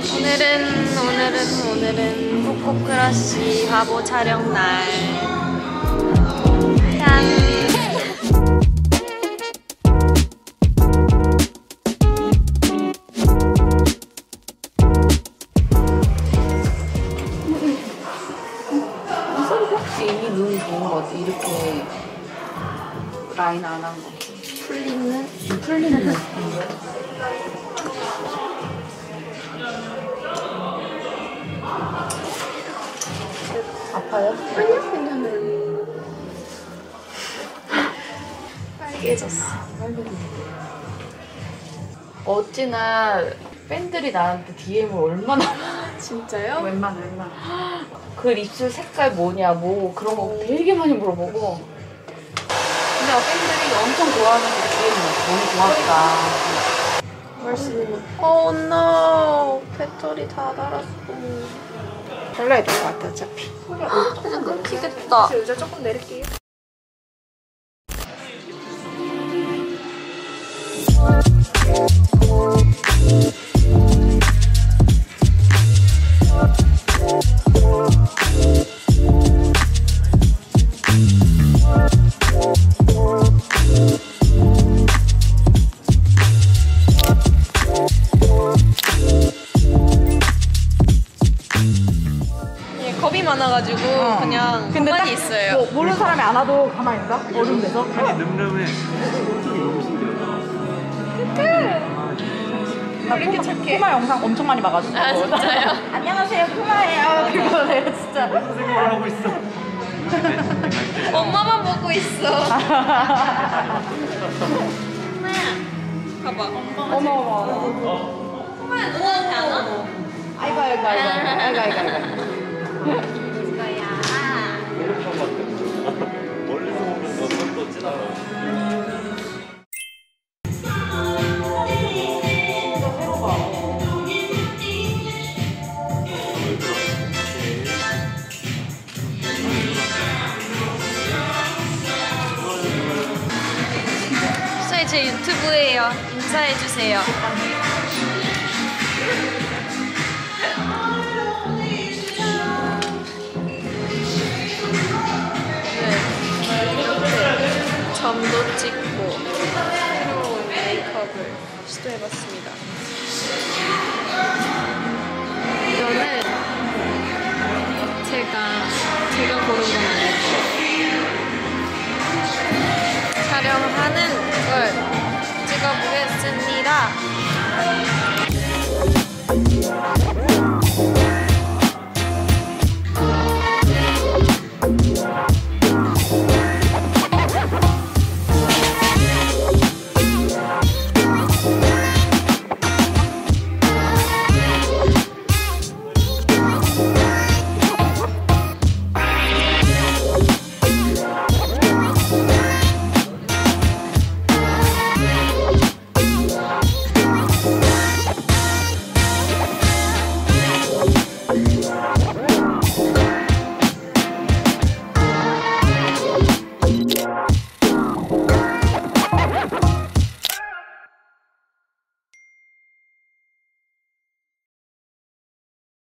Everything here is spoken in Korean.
오늘은 오늘은 오늘은 코코크러쉬 화보 촬영 날. 짠. 이미 눈이 좋은 거지 이렇게 라인 안 한 거. 풀리는 풀리는 거. 아파요? 아니요 괜찮아요. 빨개졌어. 어찌나 팬들이 나한테 DM을 얼마나 진짜요? 웬만 웬만 그 입술 색깔 뭐냐 뭐 그런 거 되게 많이 물어보고 근데 팬들이 엄청 좋아하는 게 DM이 너무 고맙다 말씀. 어, no. 배터리 다 달았어. 잘라야 될 것 같아, 어차피. 그냥 끊기겠다. 의자 조금 내릴게요. 예, 겁이 많아가지고 그냥 가만히 있어요. 뭐 모르는 사람이 안 와도 가만히 있어? 얼음 돼서? 아니 늠름해. 어떻게 너무 신기하다. 왜 이렇게 착해? 푸마 영상 엄청 많이 봐가지고. 아, 진짜요? 안녕하세요, 푸마예요. 그거네요, 진짜. 뭘 하고 있어? 엄마만 보고 있어. 엄마야. 봐봐. 어머, 어머. 엄마야, 누나한테 안 와? 아이고, 아이고. 아이고, 아이고, 아이고. 제 유튜브예요. 인사해주세요. 네. 점도 찍고 새로운 메이크업을 시도해봤습니다. 이거는 제가 제가 고른 건 찍어보겠습니다.